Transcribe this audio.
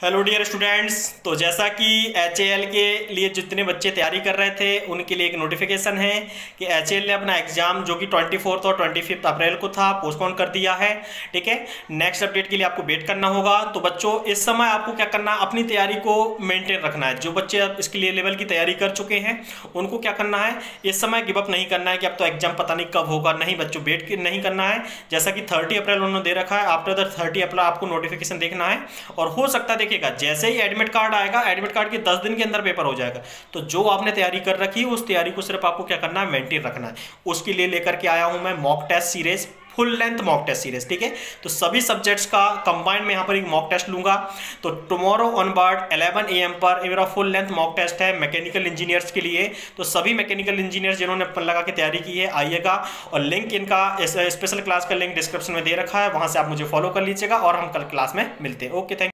Hello dear students तो जैसा कि एच के लिए जितने बच्चे तैयारी कर रहे थे, उनके लिए एक नोटिफिकेशन है कि एच ने अपना एग्ज़ाम जो कि ट्वेंटी फोर्थ और ट्वेंटी फिफ्थ अप्रैल को था पोस्टपोन कर दिया है। ठीक है? नेक्स्ट अपडेट के लिए आपको वेट करना होगा। तो बच्चों, इस समय आपको क्या करना अपनी तैयारी को मेंटेन रखना है। जो बच्चे अब इसके लिए लेवल की तैयारी कर चुके हैं, उनको क्या करना है? इस समय गिवअप नहीं करना है कि अब तो एग्ज़ाम पता नहीं कब होगा। नहीं बच्चों वेट नहीं करना है। जैसा कि थर्टी अप्रैल उन्होंने दे रखा है। आफ्टर द थर्टी अप्रैल आपको नोटिफिकेशन देखना है। और हो सकता है देखिएगा, जैसे ही एडमिट कार्ड आएगा एडमिट कार्ड के दस दिन के अंदर पेपर हो जाएगा। तो जो आपने तैयारी कर रखी है, उस तैयारी को सिर्फ़ आपको क्या करना है मेंटेन रखना है। उसके लिए लेकर के आया हूँ मैं mock test series full length mock test series ठीक है? तो सभी सब्जेक्ट्स का कंबाइंड में यहाँ पर एक मॉक टेस्ट लूँगा। तो टुमारो ऑन बार्ड 11 एम पर मेरा फुल लेंथ मॉक टेस्ट है मैकेनिकल इंजीनियर्स के लिए। तो सभी मैकेनिकल इंजीनियर्स जिन्होंने लगा के तैयारी की है, आइएगा। और लिंक इनका स्पेशल क्लास का लिंक डिस्क्रिप्शन में दे रखा है, वहाँ से आप मुझे फॉलो कर लीजिएगा और हम कल क्लास में मिलते हैं। Okay thank